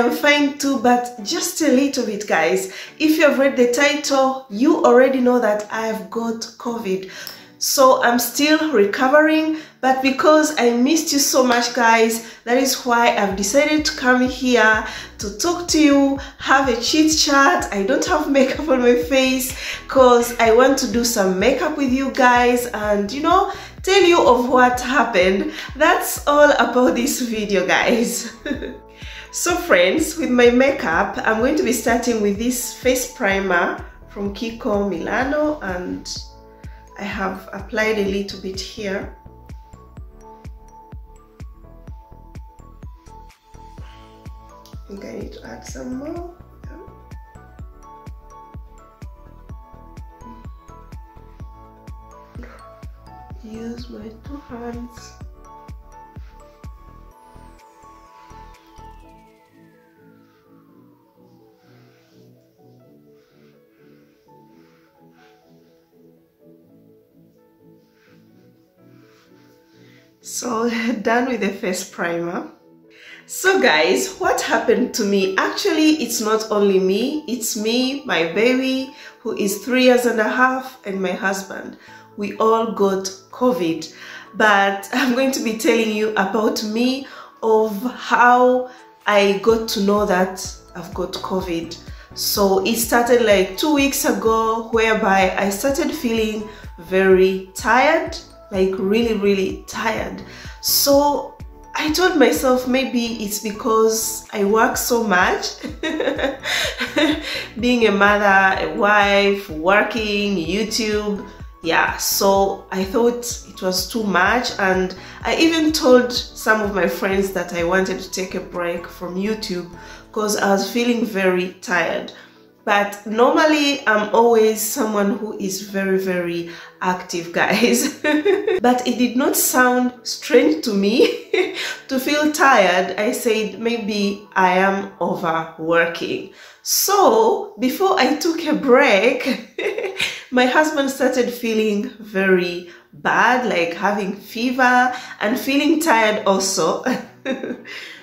Am fine too, but just a little bit, guys. If you have read the title, you already know that I've got COVID. So I'm still recovering, but because I missed you so much, guys, that is why I've decided to come here to talk to you, have a chit chat. I don't have makeup on my face because I want to do some makeup with you guys and you know, tell you of what happened. That's all about this video, guys. so friends, with my makeup, I'm going to be starting with this face primer from Kiko Milano and I have applied a little bit here. I think I need to add some more. Use my two hands. done with the face primer. So guys what happened to me? Actually it's not only me it's me my baby who is three years and a half and my husband. We all got covid but i'm going to be telling you about me of how i got to know that i've got covid. So it started like two weeks ago whereby i started feeling very tired like really really tired. So I told myself maybe it's because I work so much. Being a mother a wife working YouTube. Yeah so I thought it was too much. And I even told some of my friends that I wanted to take a break from YouTube because I was feeling very tired but normally I'm always someone who is very very active guys. But it did not sound strange to me to feel tired. I said maybe I am overworking. So before I took a break my husband started feeling very bad like having fever and feeling tired also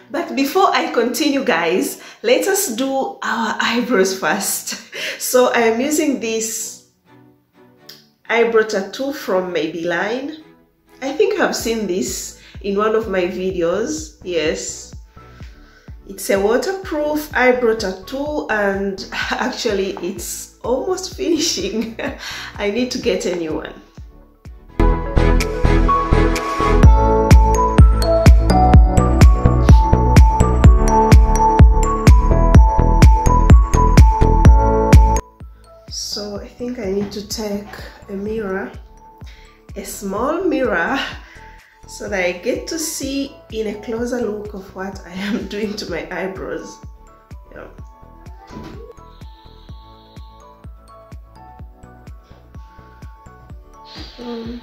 But before I continue guys, let us do our eyebrows first. So I am using this eyebrow tattoo from Maybelline. I think I've seen this in one of my videos, yes. It's a waterproof eyebrow tattoo and actually it's almost finishing. I need to get a new one. To take a mirror, a small mirror, so that I get to see in a closer look of what I am doing to my eyebrows. Yeah. Um,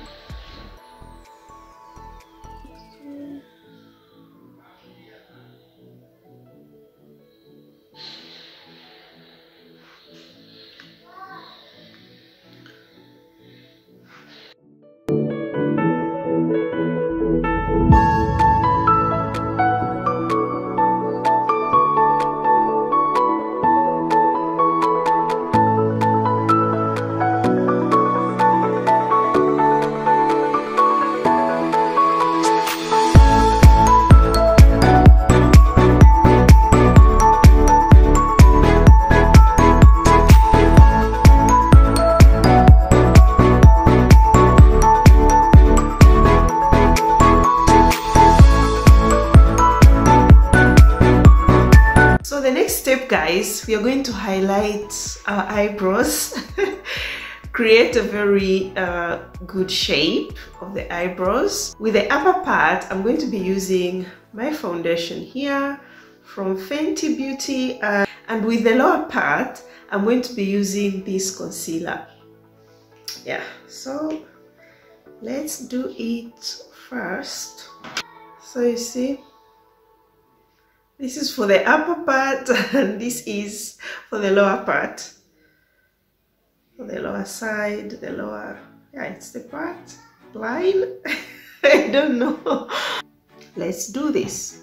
guys we are going to highlight our eyebrows. Create a very uh, good shape of the eyebrows. With the upper part I'm going to be using my foundation here from Fenty Beauty uh, and with the lower part I'm going to be using this concealer. Yeah so let's do it first. So you see this is for the upper part and this is for the lower part. The lower side, the lower, yeah, it's the part line. I don't know. Let's do this.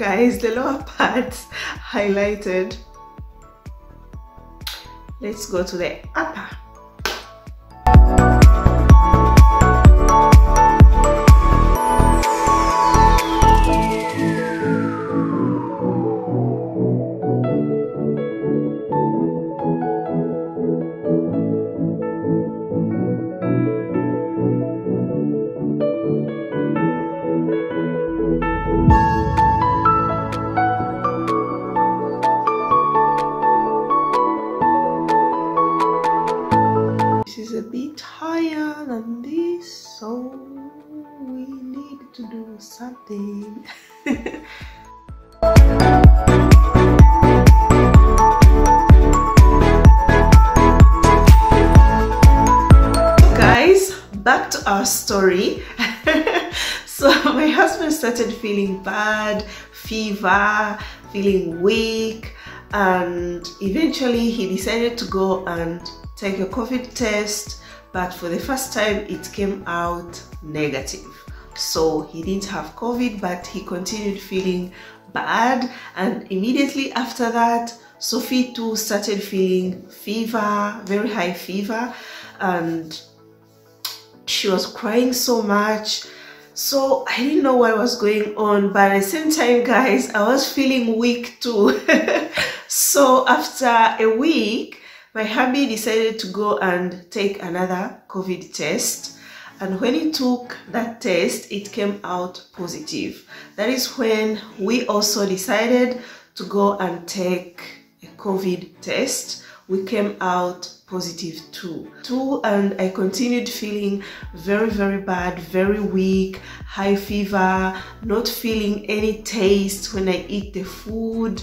Guys the lower parts highlighted. Let's go to the upper back to our story. so my husband started feeling bad, fever, feeling weak, and eventually he decided to go and take a COVID test, but for the first time it came out negative so he didn't have covid but he continued feeling bad and immediately after that sophie too started feeling fever very high fever and she was crying so much. So i didn't know what was going on but at the same time guys i was feeling weak too. So after a week my hubby decided to go and take another covid test. And when he took that test it came out positive. That is when we also decided to go and take a covid test. We came out positive too. Too and i continued feeling very very bad very weak high fever not feeling any taste when i eat the food.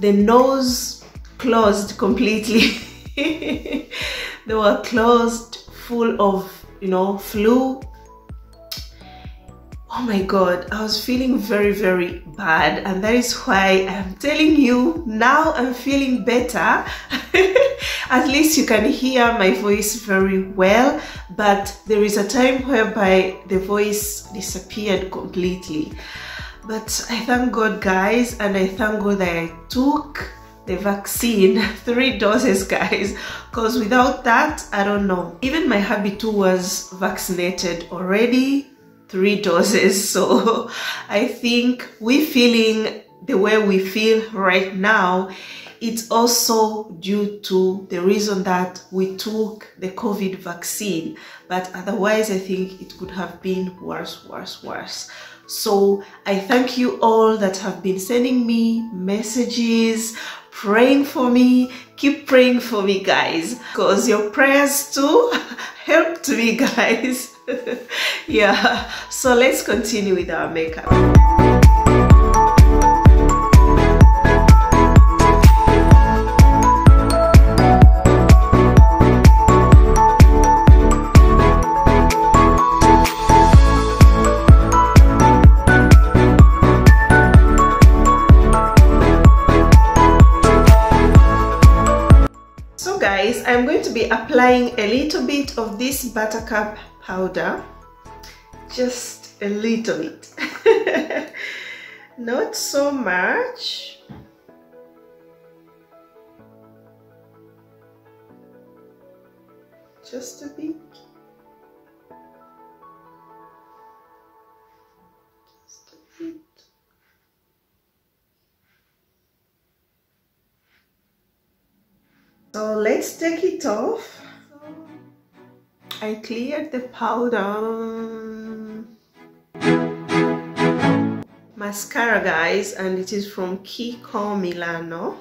The nose closed completely. They were closed full of you know, flu. Oh my God, I was feeling very, very bad. And that is why I'm telling you now I'm feeling better. At least you can hear my voice very well, but there is a time whereby the voice disappeared completely. But I thank God guys and I thank God that I took the vaccine three doses guys because without that i don't know even my hubby too was vaccinated already three doses so i think we feeling the way we feel right now it's also due to the reason that we took the covid vaccine but otherwise i think it could have been worse worse worse so I thank you all that have been sending me messages, praying for me. Keep praying for me, guys, because your prayers too helped me, guys. yeah, so let's continue with our makeup. So guys, I'm going to be applying a little bit of this buttercup powder just a little bit. Not so much. Just a bit the powder. Mascara guys and it is from Kiko Milano.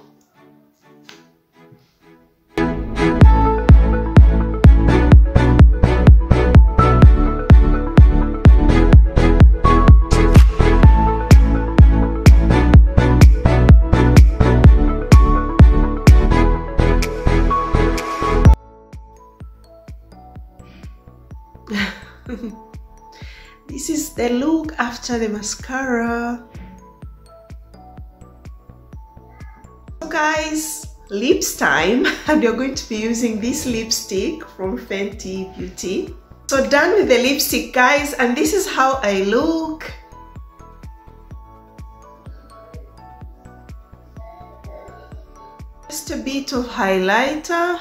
the look after the mascara. So guys, lips time and you're going to be using this lipstick from Fenty Beauty. So done with the lipstick guys and this is how I look. Just a bit of highlighter.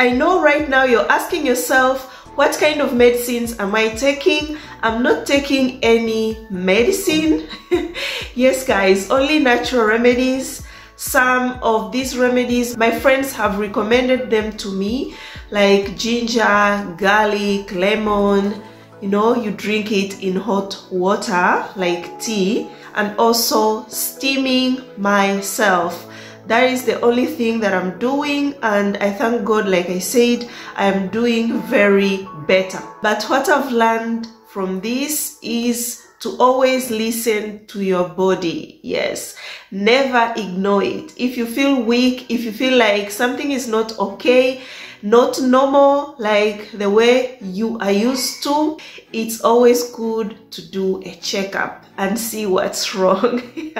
I know right now you're asking yourself, what kind of medicines am I taking? I'm not taking any medicine. yes, guys, only natural remedies. Some of these remedies, my friends have recommended them to me, like ginger, garlic, lemon. You know, you drink it in hot water, like tea, and also steaming myself that is the only thing that I'm doing and I thank God like I said I am doing very better. But what I've learned from this is to always listen to your body yes. Never ignore it. If you feel weak if you feel like something is not okay not normal like the way you are used to it's always good to do a checkup and see what's wrong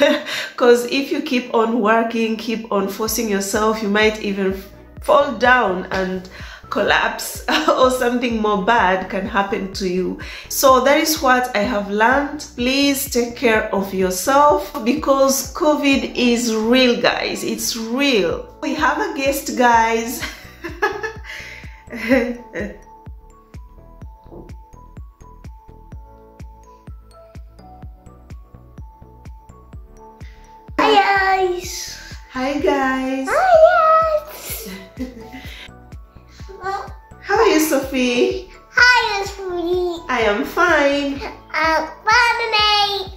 because if you keep on working keep on forcing yourself you might even fall down and collapse or something more bad can happen to you. So that is what i have learned. Please take care of yourself because covid is real guys. It's real. We have a guest guys guys. Hi guys. Hi guys. How are you, Sophie? Hi, sweetie. I am fine. Uh, bye,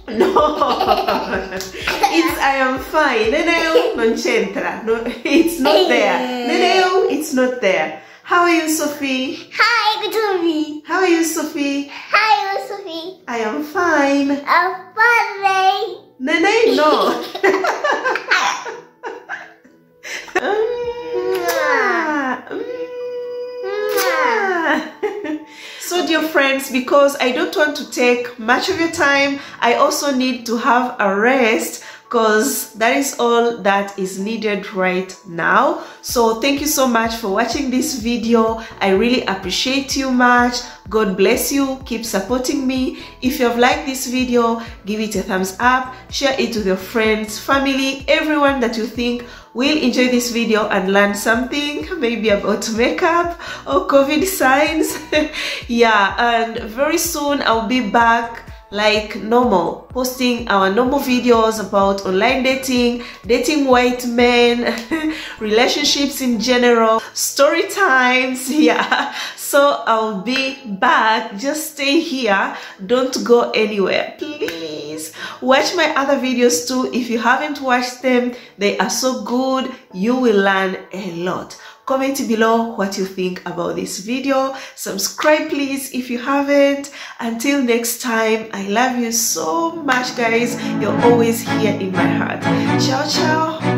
No, it's I am fine. Neneo non c'entra. No, it's not there. Neneo, it's not there. How are you, Sophie? Hi, Sophie. How are you, Sophie? I am fine. Uh, bye, Nene, no. so dear friends because i don't want to take much of your time i also need to have a rest because that is all that is needed right now. So thank you so much for watching this video. I really appreciate you much. God bless you. Keep supporting me. If you have liked this video give it a thumbs up. Share it with your friends family everyone that you think will enjoy this video and learn something maybe about makeup or covid signs. Yeah and very soon i'll be back like normal posting our normal videos about online dating dating white men relationships in general story times yeah. So i'll be back. Just stay here. Don't go anywhere. Please watch my other videos too. If you haven't watched them they are so good. You will learn a lot comment below what you think about this video. Subscribe please if you haven't. Until next time i love you so much guys. You're always here in my heart. Ciao ciao